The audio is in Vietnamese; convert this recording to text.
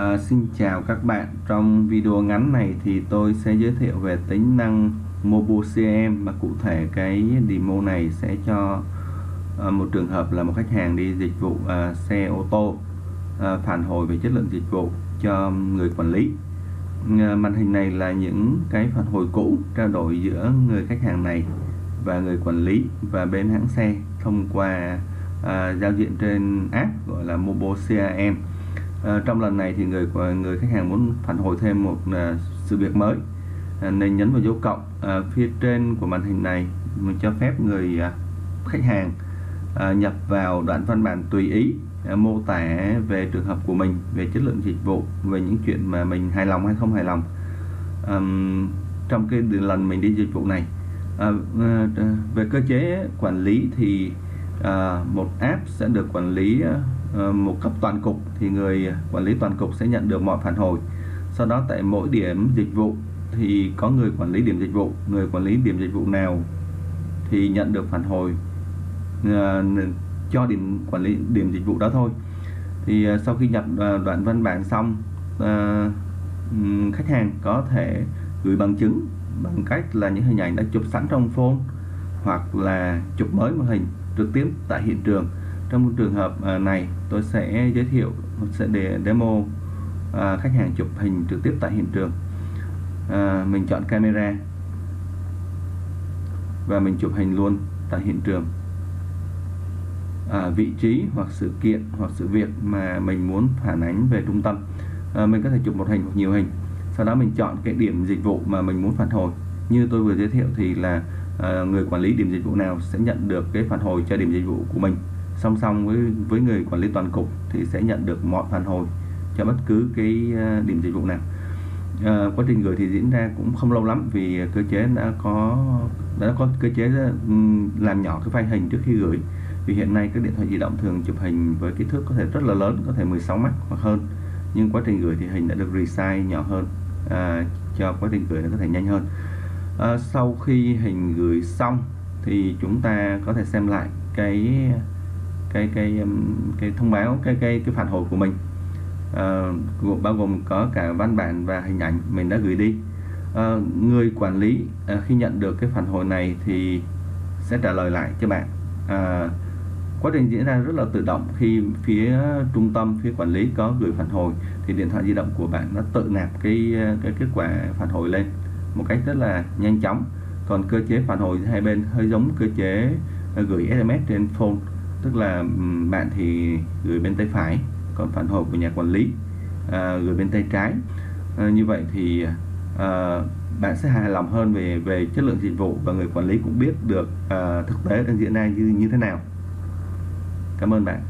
À, xin chào các bạn. Trong video ngắn này thì tôi sẽ giới thiệu về tính năng Mobile CRM mà cụ thể cái demo này sẽ cho à, một trường hợp là một khách hàng đi dịch vụ à, xe ô tô à, phản hồi về chất lượng dịch vụ cho người quản lý. À, màn hình này là những cái phản hồi cũ trao đổi giữa người khách hàng này và người quản lý và bên hãng xe thông qua à, giao diện trên app gọi là Mobile CRM à, trong lần này thì người người khách hàng muốn phản hồi thêm một à, sự việc mới. À, nên nhấn vào dấu cộng à, phía trên của màn hình này mình cho phép người à, khách hàng à, nhập vào đoạn văn bản tùy ý à, mô tả về trường hợp của mình về chất lượng dịch vụ về những chuyện mà mình hài lòng hay không hài lòng. À, trong cái lần mình đi dịch vụ này à, à, về cơ chế quản lý thì à, một app sẽ được quản lý à, một cấp toàn cục thì người quản lý toàn cục sẽ nhận được mọi phản hồi. Sau đó tại mỗi điểm dịch vụ thì có người quản lý điểm dịch vụ người quản lý điểm dịch vụ nào thì nhận được phản hồi à, cho điểm quản lý điểm dịch vụ đó thôi. Thì à, sau khi nhập à, đoạn văn bản xong à, khách hàng có thể gửi bằng chứng bằng cách là những hình ảnh đã chụp sẵn trong phone hoặc là chụp mới một hình trực tiếp tại hiện trường. Trong trường hợp à, này tôi sẽ giới thiệu sẽ để demo à, khách hàng chụp hình trực tiếp tại hiện trường. À, mình chọn camera. Và mình chụp hình luôn tại hiện trường. À, vị trí hoặc sự kiện hoặc sự việc mà mình muốn phản ánh về trung tâm. À, mình có thể chụp một hình hoặc nhiều hình. Sau đó mình chọn cái điểm dịch vụ mà mình muốn phản hồi. Như tôi vừa giới thiệu thì là À, người quản lý điểm dịch vụ nào sẽ nhận được cái phản hồi cho điểm dịch vụ của mình. Song song với với người quản lý toàn cục thì sẽ nhận được mọi phản hồi cho bất cứ cái à, điểm dịch vụ nào. À, quá trình gửi thì diễn ra cũng không lâu lắm vì cơ chế đã có đã có cơ chế ừ, làm nhỏ cái file hình trước khi gửi. Vì hiện nay các điện thoại di động thường chụp hình với kích thước có thể rất là lớn có thể 16 mắt hoặc hơn. Nhưng quá trình gửi thì hình đã được resize nhỏ hơn à, cho quá trình gửi nó có thể nhanh hơn à, sau khi hình gửi xong thì chúng ta có thể xem lại cái cái cái um, cái thông báo cái cái cái phản hồi của mình. À, bao gồm có cả văn bản và hình ảnh mình đã gửi đi. À, người quản lý à, khi nhận được cái phản hồi này thì sẽ trả lời lại cho bạn. À, quá trình diễn ra rất là tự động. Khi phía trung tâm phía quản lý có gửi phản hồi thì điện thoại di động của bạn nó tự nạp cái cái kết quả phản hồi lên một cách rất là nhanh chóng. Còn cơ chế phản hồi hai bên hơi giống cơ chế ờ, gửi SMS trên phone tức là bạn thì gửi bên tay phải còn phản hồi của nhà quản lý à, gửi bên tay trái. À, như vậy thì à, bạn sẽ hài lòng hơn về về chất lượng dịch vụ và người quản lý cũng biết được à, thực tế đang diễn ra như như thế nào. Cảm ơn bạn.